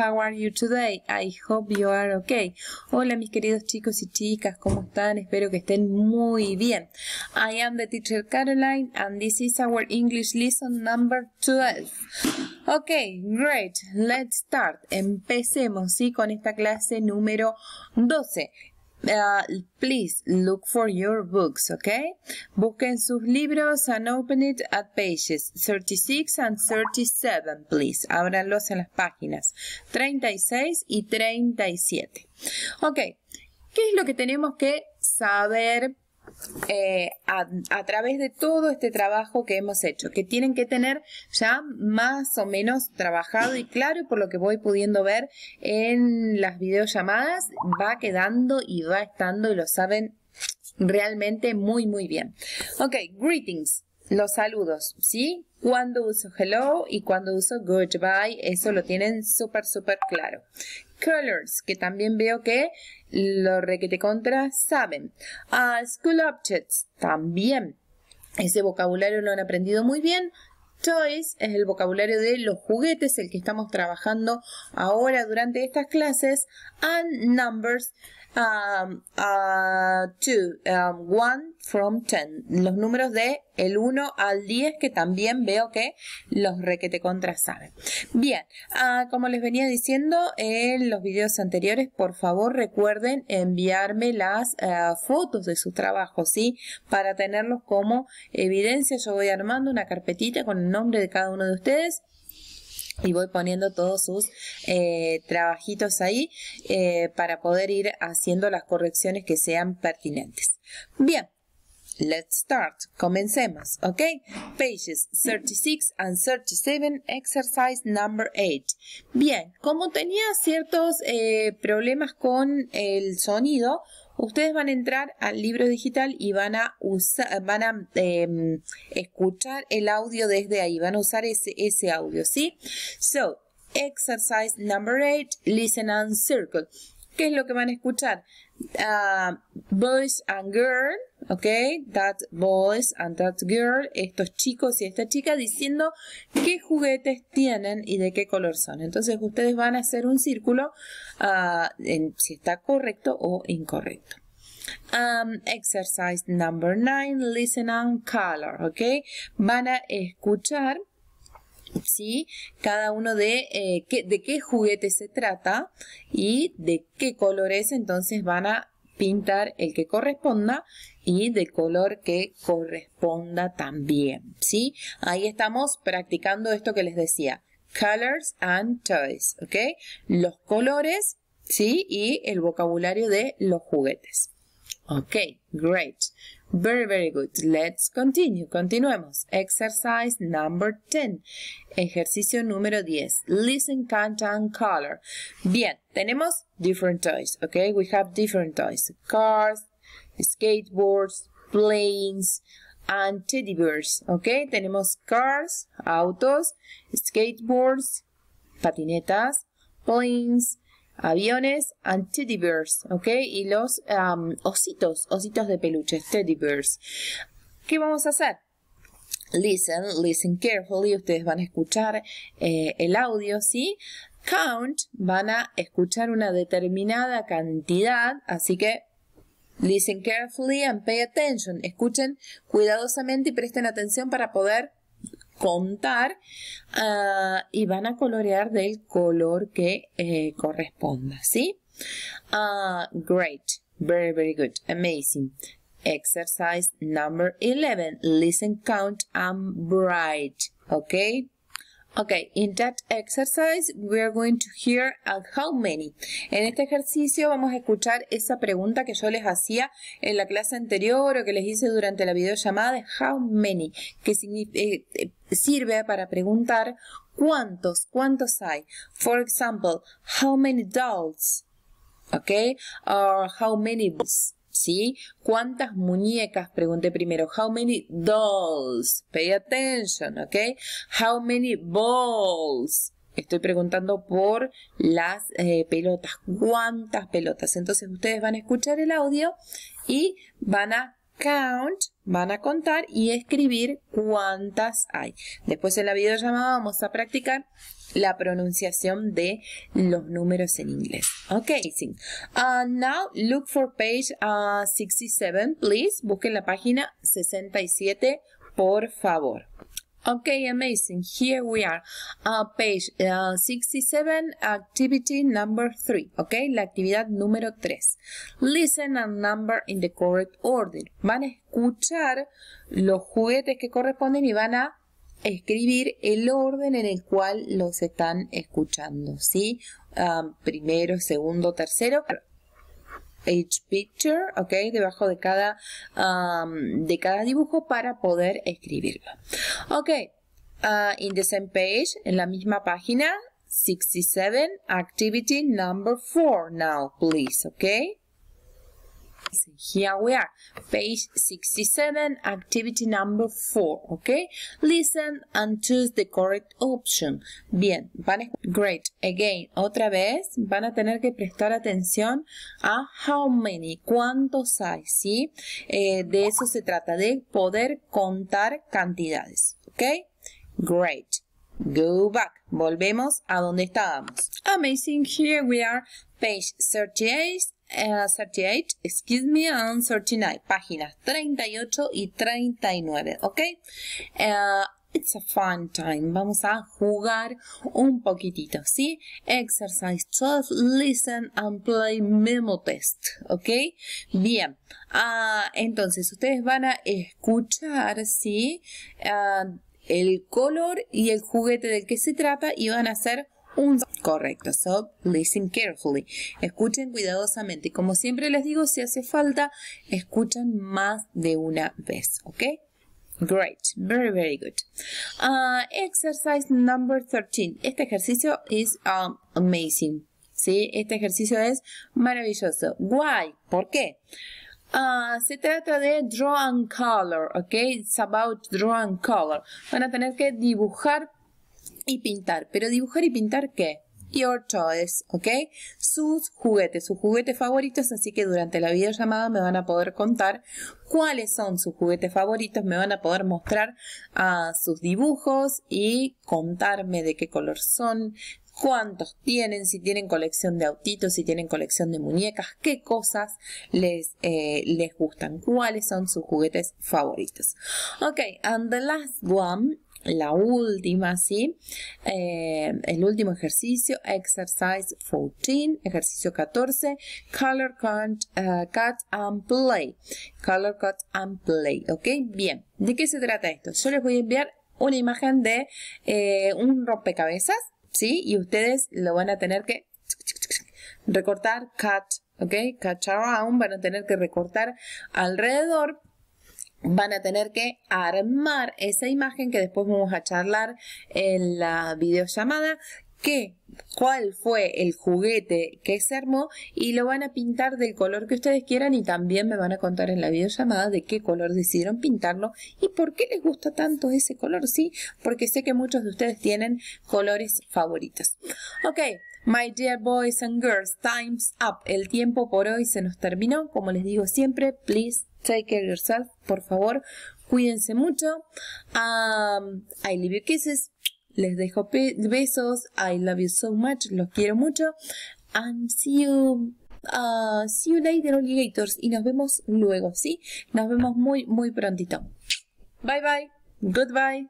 how are you today? I hope you are okay. Hola mis queridos chicos y chicas, ¿cómo están? Espero que estén muy bien. I am the teacher Caroline and this is our English lesson number 12. Okay, great. Let's start. Empecemos, ¿sí? Con esta clase número 12. Uh, please look for your books, okay? Busquen sus libros and open it at pages 36 and 37, please. Ábranlos en las páginas 36 y 37. Ok, ¿qué es lo que tenemos que saber eh, a, través de todo este trabajo que hemos hecho, que tienen que tener ya más o menos trabajado y claro, por lo que voy pudiendo ver en las videollamadas, va quedando y va estando y lo saben realmente muy muy bien. Ok, greetings, los saludos, ¿sí? Cuando uso hello y cuando uso goodbye, eso lo tienen súper súper claro colors, que también veo que lo requete contra saben. Uh, school objects, también. Ese vocabulario lo han aprendido muy bien. Toys es el vocabulario de los juguetes, el que estamos trabajando ahora durante estas clases. And numbers um, uh, two, um, one from ten. Los números de el 1 al 10 que también veo que los requete contra saben. Bien, uh, como les venía diciendo en los videos anteriores, por favor recuerden enviarme las uh, fotos de sus trabajos, ¿sí? Para tenerlos como evidencia. Yo voy armando una carpetita con el nombre de cada uno de ustedes y voy poniendo todos sus eh, trabajitos ahí eh, para poder ir haciendo las correcciones que sean pertinentes. Bien, let's start. Comencemos, ¿ok? Pages 36 and 37, exercise number 8. Bien, como tenía ciertos eh, problemas con el sonido, ustedes van a entrar al libro digital y van a van a em, escuchar el audio desde ahí, van a usar ese, ese audio, ¿sí? So, exercise number eight, listen and circle. ¿Qué es lo que van a escuchar? Uh, boys and girl, ok, that boys and that girl, estos chicos y esta chica diciendo qué juguetes tienen y de qué color son. Entonces ustedes van a hacer un círculo uh, en, si está correcto o incorrecto. Um, exercise number nine, listen and color, ok, van a escuchar ¿sí? Cada uno de, eh, qué, de qué juguete se trata y de qué color es, entonces van a pintar el que corresponda y de color que corresponda también, ¿sí? Ahí estamos practicando esto que les decía, colors and toys, ¿ok? Los colores, ¿sí? Y el vocabulario de los juguetes. Ok, great. Very, very good. Let's continue. Continuemos. Exercise number 10. Ejercicio número 10. Listen, count and color. Bien, tenemos different toys. Okay, we have different toys. Cars, skateboards, planes, and teddy bears. Okay, tenemos cars, autos, skateboards, patinetas, planes, aviones and teddy bears, ¿ok? Y los ositos, ositos de peluche, teddy bears. ¿Qué vamos a hacer? Listen, listen carefully, ustedes van a escuchar eh, el audio, ¿sí? Count, van a escuchar una determinada cantidad, así que listen carefully and pay attention. Escuchen cuidadosamente y presten atención para poder contar uh, y van a colorear del color que eh, corresponda, ¿sí? Uh, great, very, very good, amazing. Exercise number 11, listen, count, and write, okay? Okay, in that exercise we are going to hear how many. En este ejercicio vamos a escuchar esa pregunta que yo les hacía en la clase anterior o que les hice durante la videollamada de how many, que eh, eh, sirve para preguntar cuántos, cuántos hay. For example, how many dolls? Okay, or how many balls? ¿Sí? ¿Cuántas muñecas? Pregunté primero. How many dolls? Pay attention, ¿ok? How many balls? Estoy preguntando por las eh, pelotas. ¿Cuántas pelotas? Entonces ustedes van a escuchar el audio y van a count, van a contar y escribir cuántas hay. Después en la videollamada vamos a practicar la pronunciación de los números en inglés. Okay, uh, now look for page 67, uh, please. Busquen la página 67, por favor. Okay, amazing. Here we are. Uh, page uh, 67, activity number 3. Okay, la actividad número 3. Listen and number in the correct order. Van a escuchar los juguetes que corresponden y van a escribir el orden en el cual los están escuchando, ¿sí? Um, primero, segundo, tercero. Each picture, ¿ok? Debajo de cada, um, de cada dibujo para poder escribirlo. Ok, uh, in the same page, en la misma página, 67, activity number 4 now, please, ¿ok? Here we are, page 67, activity number 4, okay? Listen and choose the correct option. Bien, van a, great, again, otra vez, van a tener que prestar atención a how many, cuántos hay, ¿sí? Eh, de eso se trata, de poder contar cantidades, ¿ok? Great. Go back. Volvemos a donde estábamos. Amazing. Here we are. Page 38 38, excuse me, and 39, páginas 38 y 39, ¿ok? Uh, it's a fun time. Vamos a jugar un poquitito, ¿sí? Exercise 12, listen and play memo test, ¿ok? Bien, uh, entonces ustedes van a escuchar, ¿sí? Uh, el color y el juguete del que se trata y van a hacer correcto. So, listen carefully. Escuchen cuidadosamente. Como siempre les digo, si hace falta, escuchan más de una vez. ¿Ok? Great. Very, very good. Uh, exercise number 13. Este ejercicio es um, amazing. ¿Sí? Este ejercicio es maravilloso. Why? ¿Por qué? Uh, se trata de draw and color, ¿ok? It's about draw and color. Van a tener que dibujar y pintar. Pero dibujar y pintar, ¿qué? Your choice, ¿ok? Sus juguetes, sus juguetes favoritos, así que durante la videollamada me van a poder contar cuáles son sus juguetes favoritos, me van a poder mostrar uh, sus dibujos y contarme de qué color son, cuántos tienen, si tienen colección de autitos, si tienen colección de muñecas, qué cosas les, eh, les gustan, cuáles son sus juguetes favoritos. Ok, and the last one la última, ¿sí? Eh, el último ejercicio, exercise 14, ejercicio 14, color cut, uh, cut and play. Color cut and play, ¿ok? Bien, ¿de qué se trata esto? Yo les voy a enviar una imagen de eh, un rompecabezas, ¿sí? Y ustedes lo van a tener que recortar, cut, ¿ok? Cut around, van a tener que recortar alrededor van a tener que armar esa imagen que después vamos a charlar en la videollamada que cuál fue el juguete que se armó y lo van a pintar del color que ustedes quieran y también me van a contar en la videollamada de qué color decidieron pintarlo y por qué les gusta tanto ese color, sí, porque sé que muchos de ustedes tienen colores favoritos. Ok, my dear boys and girls, time's up. El tiempo por hoy se nos terminó, como les digo siempre, please Take care of yourself, por favor. Cuídense mucho. Um, I leave you kisses. Les dejo besos. I love you so much. Los quiero mucho. And see you. Uh, see you later, alligators. Y nos vemos luego, ¿sí? Nos vemos muy, muy prontito. Bye bye. Goodbye.